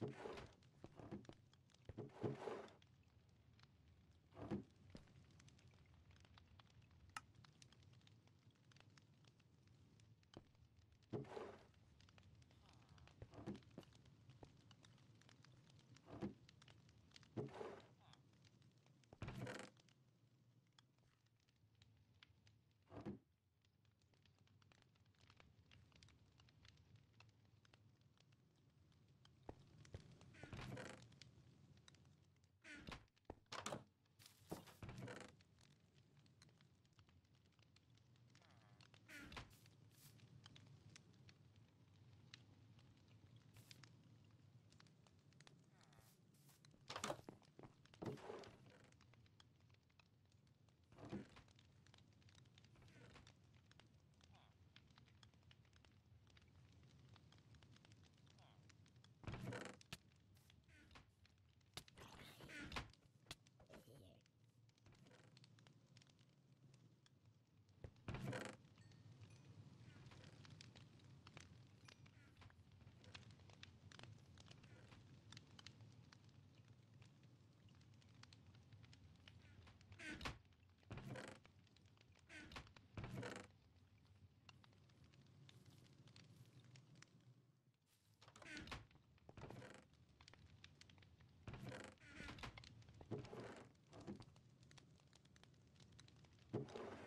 Thank you. 감사합니다.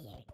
here.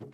you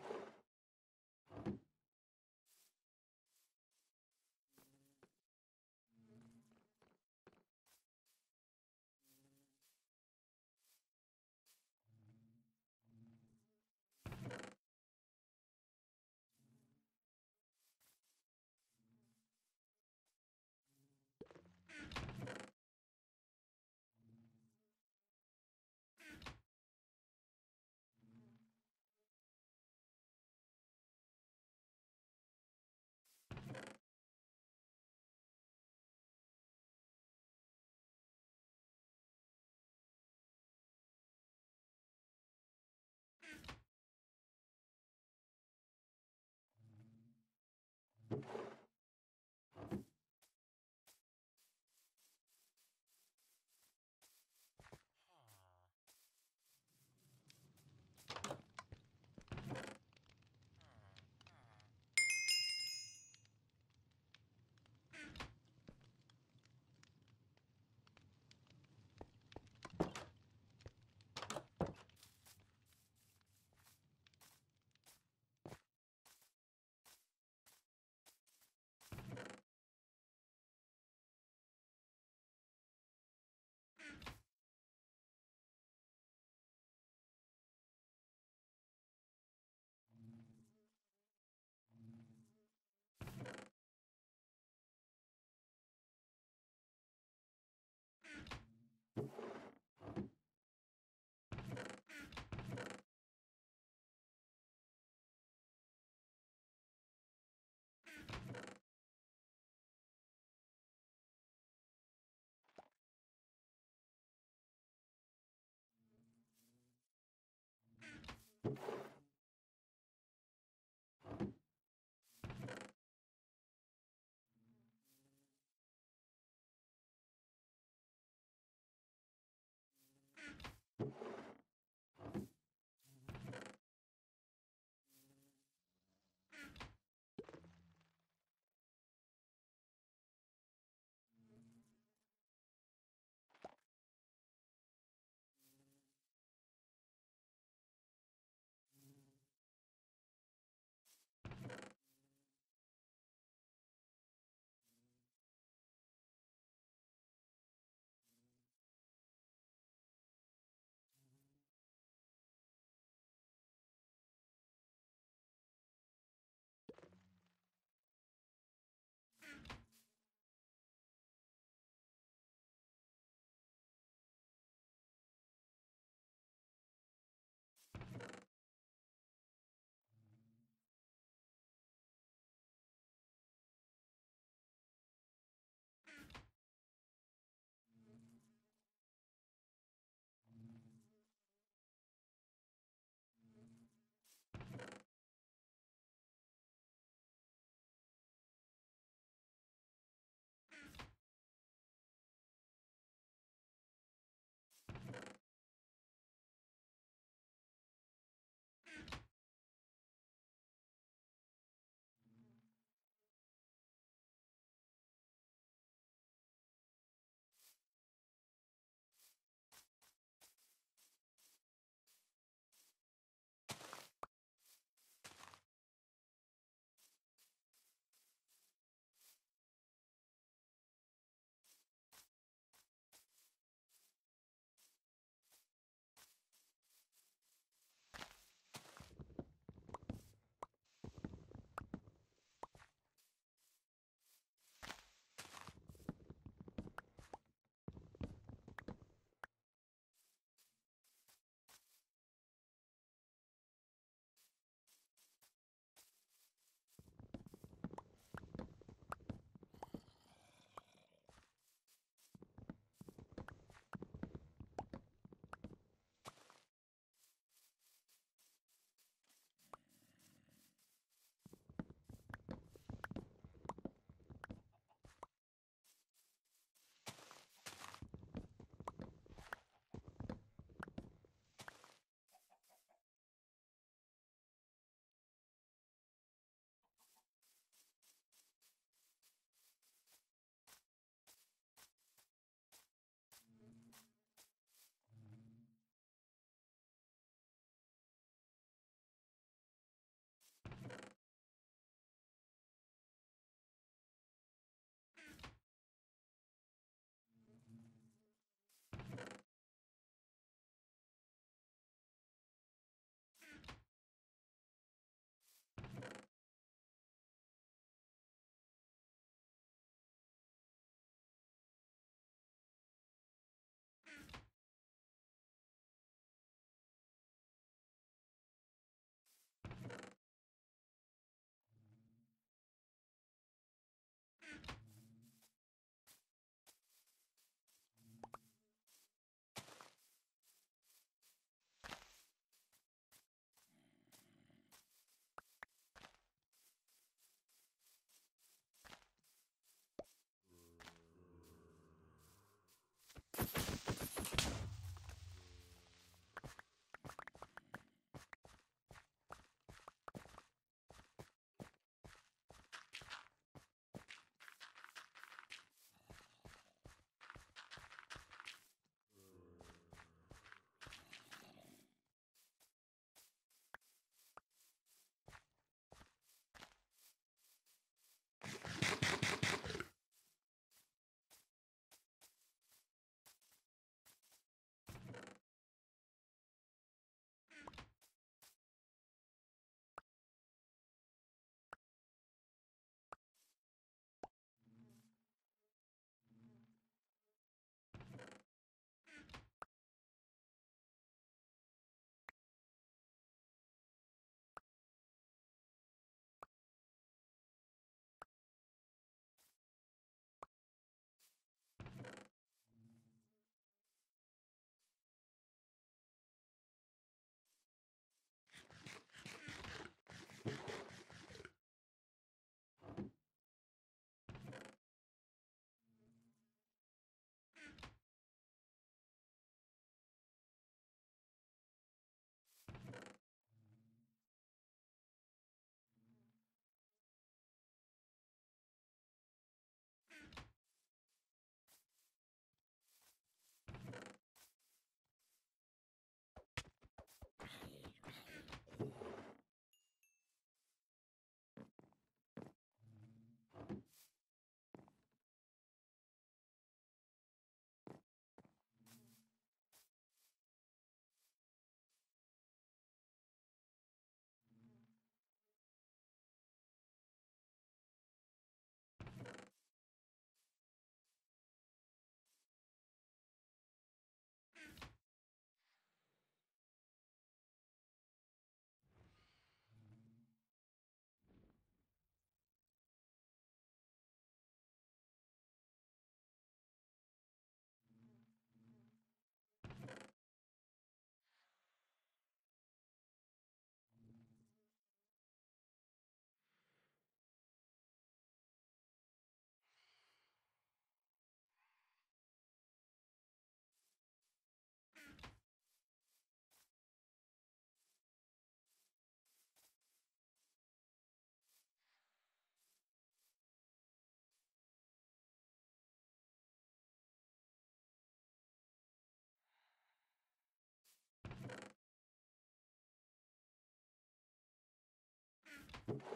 you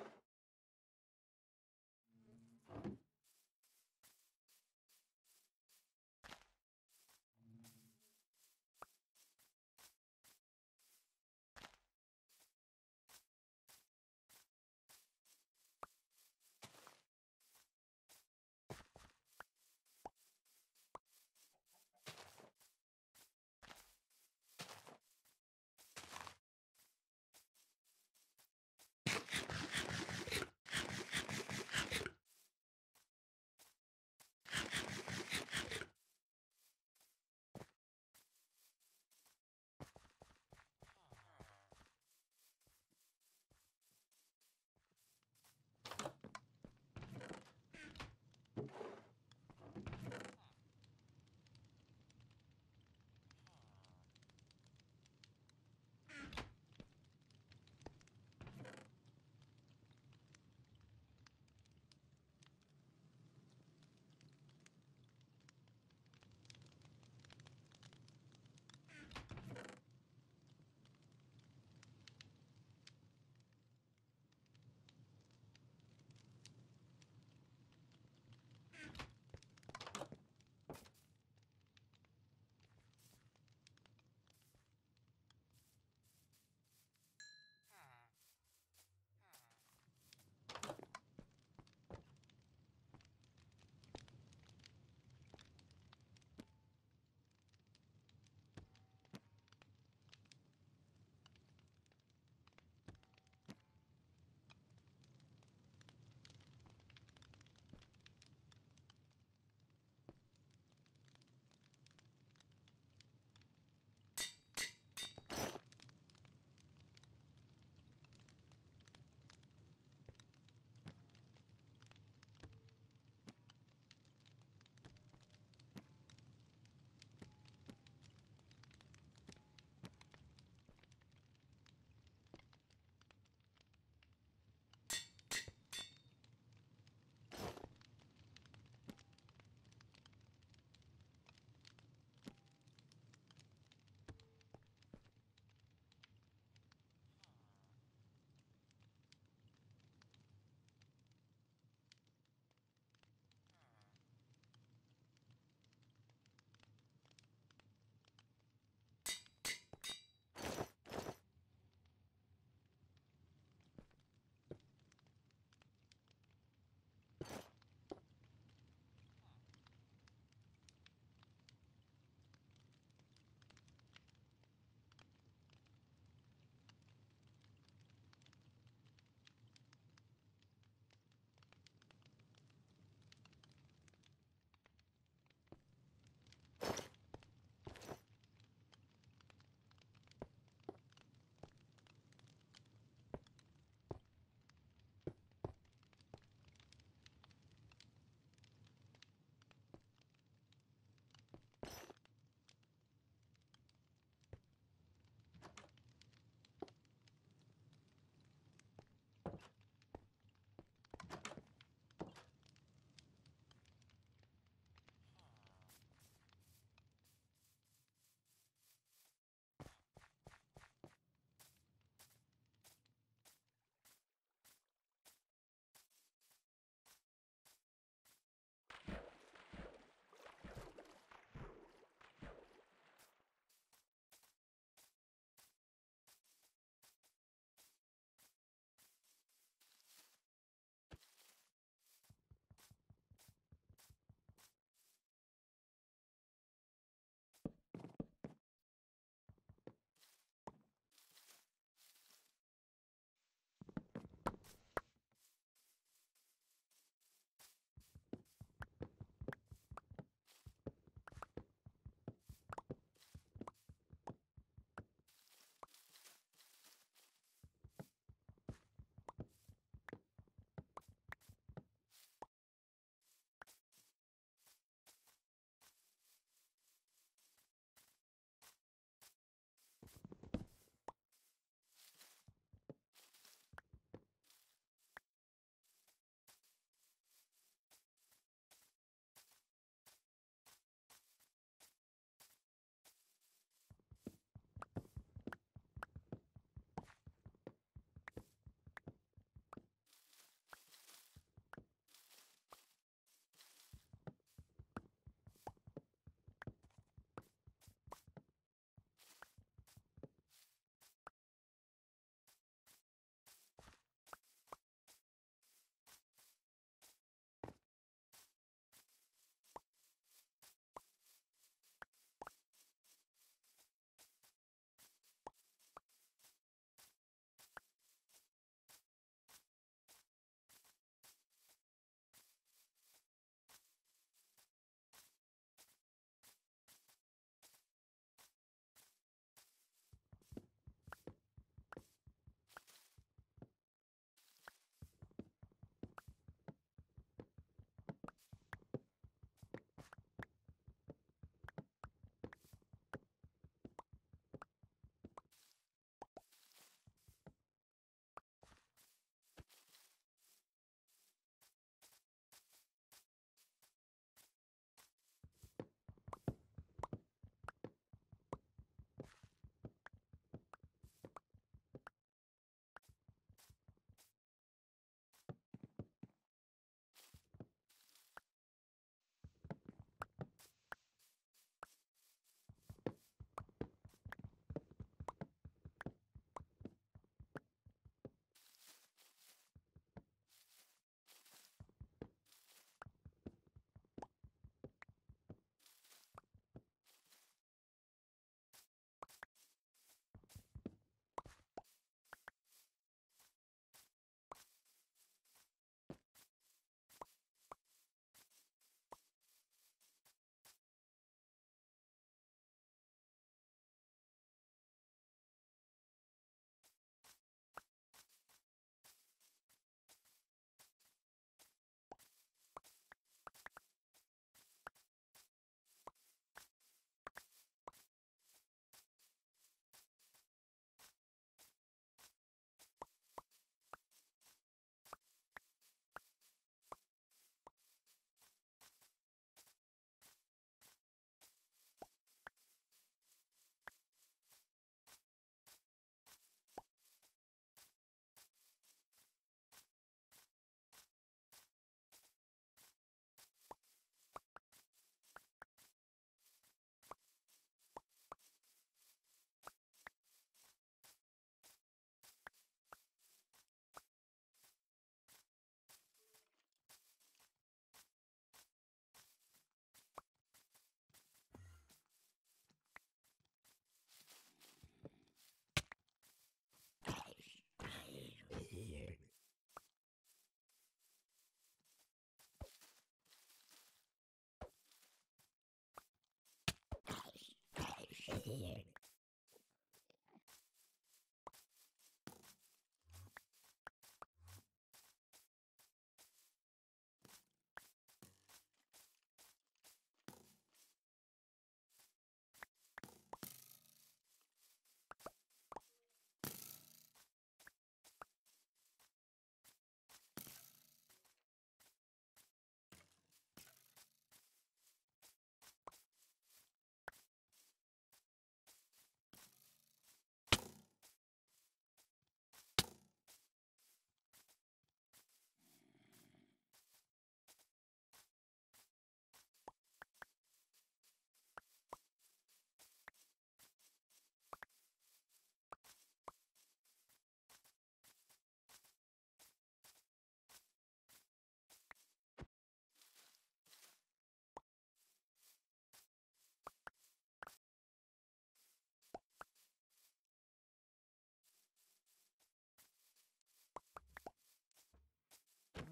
here.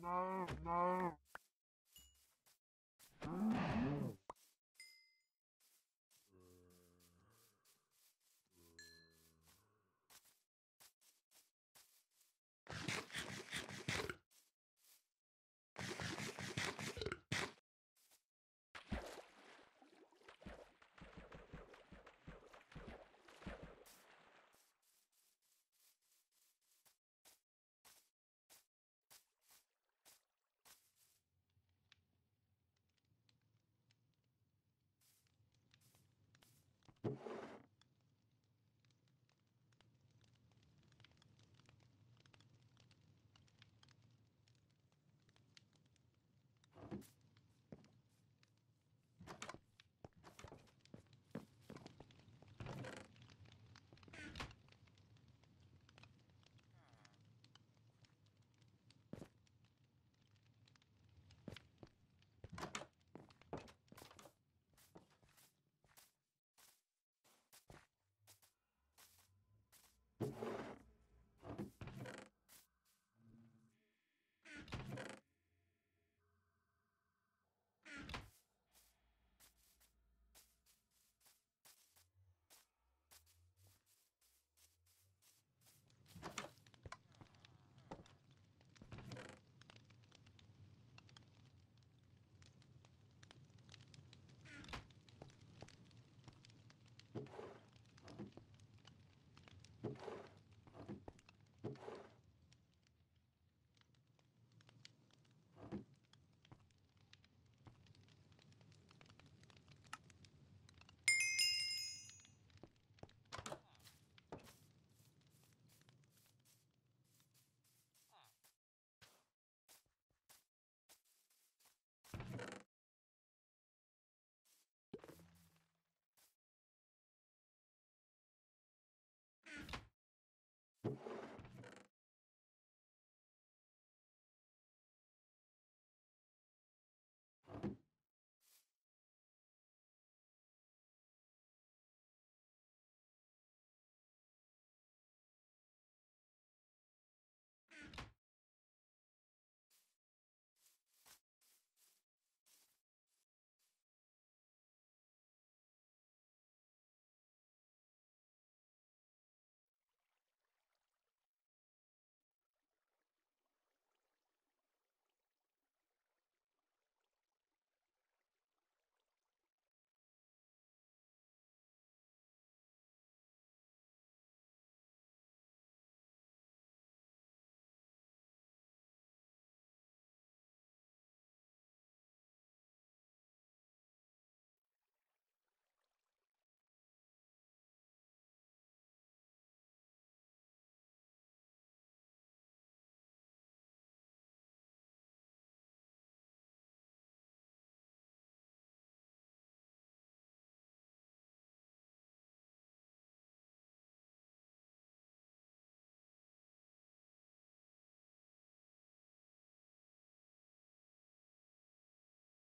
não, não.